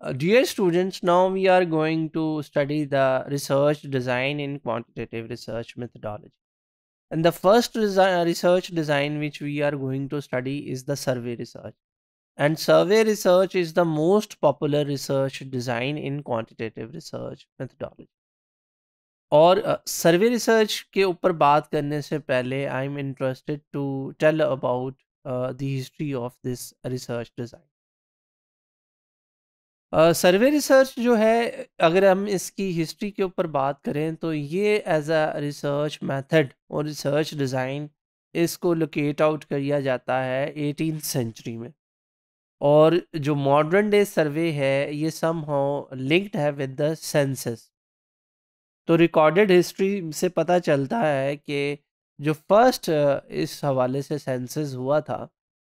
Uh, dear students, now we are going to study the research design in quantitative research methodology. And the first resi- research design which we are going to study is the survey research. And survey research is the most popular research design in quantitative research methodology. और सर्वे research के ऊपर बात करने से पहले I am interested to tell about the history of this research design Survey research जो है, अगर हम इसकी हिस्ट्री के ऊपर बात करें तो ये एज अ रिसर्च मेथड और रिसर्च डिज़ाइन इसको लोकेट आउट किया जाता है एटीन सेंचुरी में। और जो मॉडर्न डे सर्वे है, ये सम हाउ लिंक्ड है विद द सेंसस तो रिकॉर्डेड हिस्ट्री से पता चलता है कि जो फ़र्स्ट इस हवाले से सेंसस हुआ था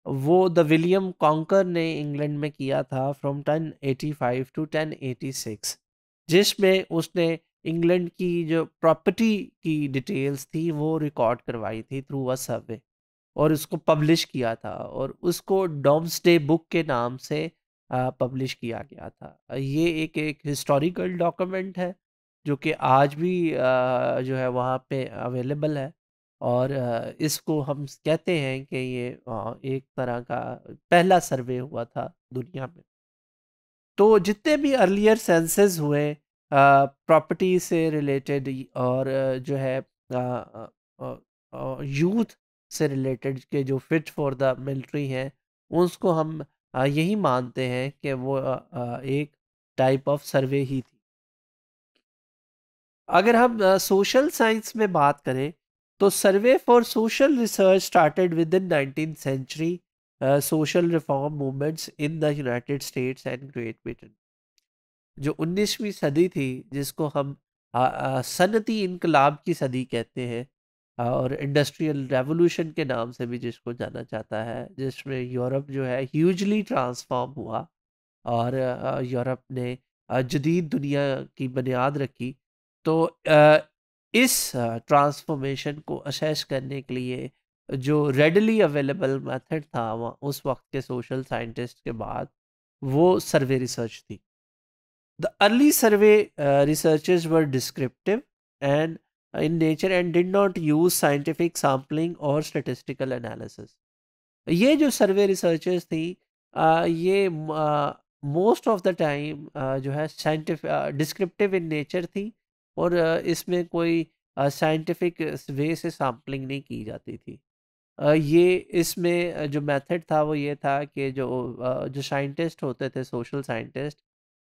वो द विलियम कॉन्कर ने इंग्लैंड में किया था फ्रॉम 1085 टू 1086 जिसमें उसने इंग्लैंड की जो प्रॉपर्टी की डिटेल्स थी वो रिकॉर्ड करवाई थी थ्रू अ सर्वे और उसको पब्लिश किया था और उसको डोम्सडे बुक के नाम से पब्लिश किया गया था। ये एक एक हिस्टोरिकल डॉक्यूमेंट है जो कि आज भी जो है वहाँ पे अवेलेबल है। और इसको हम कहते हैं कि ये एक तरह का पहला सर्वे हुआ था दुनिया में। तो जितने भी अर्लियर सेंसेस हुए प्रॉपर्टी से रिलेटेड और जो है यूथ से रिलेटेड के जो फिट फॉर द मिलिट्री हैं, उसको हम यही मानते हैं कि वो एक टाइप ऑफ़ सर्वे ही थी। अगर हम सोशल साइंस में बात करें तो survey for social research started with in nineteen century social reform movements in the United States and Great Britain. जो 19वीं सदी थी, जिसको हम सनती इनकलाब की सदी कहते हैं और इंडस्ट्रियल रेवोल्यूशन के नाम से भी जिसको जाना जाता है, जिसमें यूरोप जो है ह्यूजली ट्रांसफॉर्म हुआ, और यूरोप ने जदीद दुनिया की बुनियाद रखी। तो इस ट्रांसफॉर्मेशन को असेस करने के लिए जो रेडली अवेलेबल मेथड था वहाँ, उस वक्त के सोशल साइंटिस्ट के बाद, वो सर्वे रिसर्च थी। The early survey researches were descriptive and in nature and did not use scientific sampling और स्टेटिस्टिकल एनालिसिस ये जो सर्वे रिसर्चेज थी ये मोस्ट ऑफ़ द टाइम जो है साइंटिफिक डिस्क्रिप्टिव इन नेचर थी और इसमें कोई साइंटिफिक वे से सैम्पलिंग नहीं की जाती थी। ये इसमें जो मेथड था वो ये था कि जो जो साइंटिस्ट होते थे सोशल साइंटिस्ट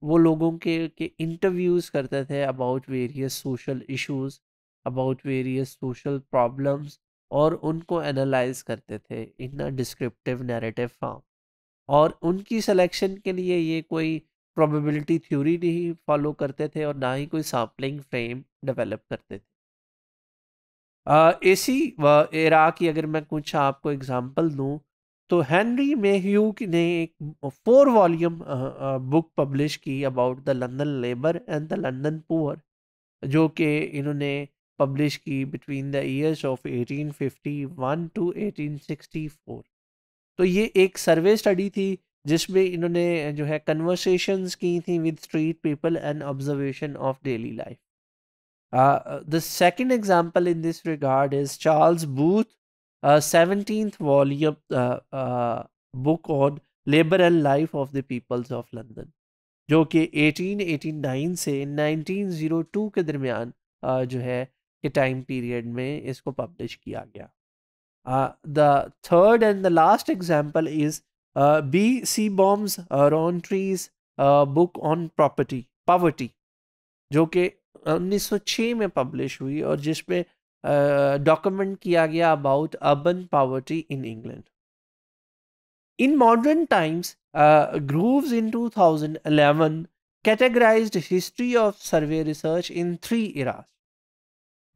वो लोगों के के इंटरव्यूज़ करते थे about various social issues about various social problems और उनको एनालाइज करते थे इन डिस्क्रिप्टिव नैरेटिव फॉर्म और उनकी सिलेक्शन के लिए ये कोई प्रोबेबिलिटी थ्योरी नहीं फॉलो करते थे और ना ही कोई सैम्पलिंग फ्रेम डेवलप करते थे। व एरा की अगर मैं कुछ आपको एग्जांपल दूँ तो हेनरी मेह्यू ने एक फोर वॉल्यूम बुक पब्लिश की about the London labour and the London poor जो कि इन्होंने पब्लिश की between the years of 1851 to 1864 तो ये एक सर्वे स्टडी थी जिसमें इन्होंने जो है कन्वर्सेशंस की थी with street people and observation of daily life the second example in this regard is Charles Booth seventeen volume book on labour and life of the peoples of London जो कि 1889 से 1902 के दरमियान uh, जो है के टाइम पीरियड में इसको पब्लिश किया गया। The third and the last example is B Seebohm Rowntree's book on property poverty जो कि 1906 में पब्लिश हुई और जिसमें डॉक्यूमेंट uh, किया गया about urban poverty in England in modern times Groves in 2011 categorized history of survey research in three eras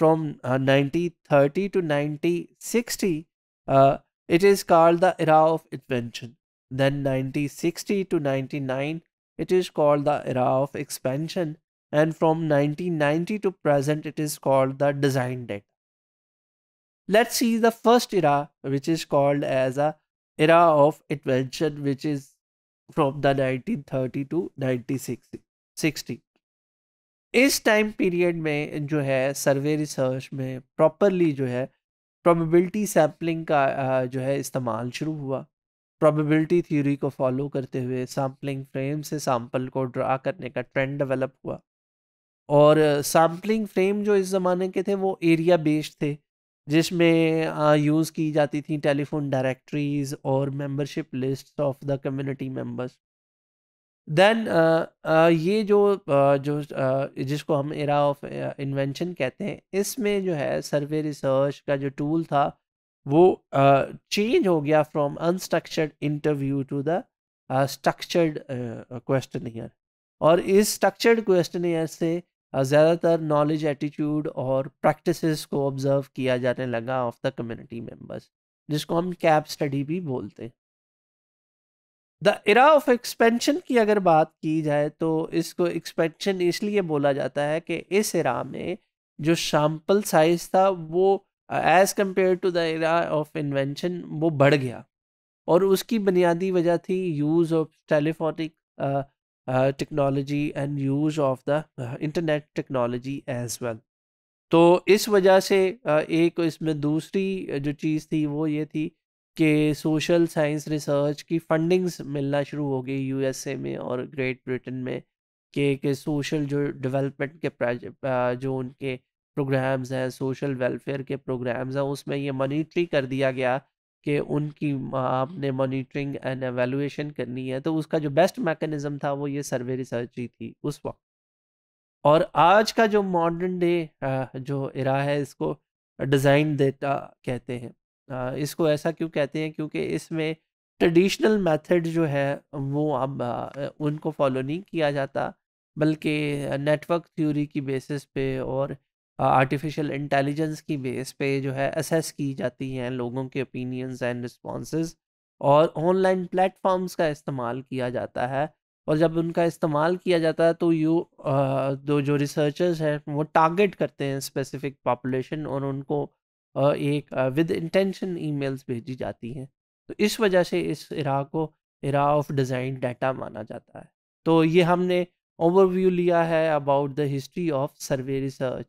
from uh, 1930 to 1960 uh, it is called the era of invention then 1960 to 99, it is called the era of expansion. And from 1990 to present, it is called the design data. Let's see the first era, which is called as a era of invention, which is from the 1930 to 1960 इस time period में जो है सर्वे research में properly जो है probability sampling का जो है इस्तेमाल शुरू हुआ प्रोबेबिलिटी थ्योरी को फॉलो करते हुए सैम्पलिंग फ्रेम से सैंपल को ड्रा करने का ट्रेंड डेवलप हुआ। और सैम्पलिंग फ्रेम जो इस ज़माने के थे वो एरिया बेस्ड थे, जिसमें यूज़ की जाती थी टेलीफोन डायरेक्टरीज और membership list of the community members then ये जो जो जिसको हम एरा ऑफ़ इन्वेंशन कहते हैं, इसमें जो है सर्वे रिसर्च का जो टूल था वो चेंज हो गया from unstructured interview to the structured question और इस स्ट्रक्चर्ड क्वेश्चन से ज़्यादातर नॉलेज एटीट्यूड और प्रैक्टिसेस को ऑब्ज़र्व किया जाने लगा ऑफ़ द कम्युनिटी मेंबर्स जिसको हम कैप स्टडी भी बोलते हैं। द इरा ऑफ़ एक्सपेंशन की अगर बात की जाए तो इसको एक्सपेंशन इसलिए बोला जाता है कि इस इरा में जो सैंपल साइज़ था वो as compare to the era of invention वो बढ़ गया। और उसकी बुनियादी वजह थी use of telephonic technology and use of the internet technology as well तो इस वजह से एक इसमें दूसरी जो चीज़ थी वो ये थी कि सोशल साइंस रिसर्च की फंडिंग्स मिलना शुरू हो गई यूएसए में और ग्रेट ब्रिटेन में, कि कि सोशल जो डेवलपमेंट के जो उनके प्रोग्राम्स हैं, सोशल वेलफेयर के प्रोग्राम्स हैं, उसमें ये मॉनिटरी कर दिया गया कि उनकी आपने मॉनिटरिंग एंड एवेलुएशन करनी है तो उसका जो बेस्ट मैकेनिज़्म था वो ये सर्वे रिसर्च ही थी उस वक्त। और आज का जो मॉडर्न डे जो इरा है इसको डिज़ाइन डेटा कहते हैं। इसको ऐसा क्यों कहते हैं? क्योंकि इसमें ट्रेडिशनल मेथड जो है, वो अब उनको फॉलो नहीं किया जाता, बल्कि नेटवर्क थ्योरी की बेसिस पे और आर्टिफिशियल इंटेलिजेंस की बेस पे जो है असेस की जाती हैं लोगों के ओपिनियंस एंड रिस्पॉन्स और ऑनलाइन प्लेटफॉर्म्स का इस्तेमाल किया जाता है। और जब उनका इस्तेमाल किया जाता है तो यू दो जो रिसर्चर्स हैं वो टारगेट करते हैं स्पेसिफिक पॉपुलेशन और उनको एक विद इंटेंशन ईमेल्स भेजी जाती हैं। तो इस वजह से इस इरा को इरा ऑफ़ डिज़ाइन डाटा माना जाता है। तो ये हमने ओवरव्यू लिया है about the history of survey research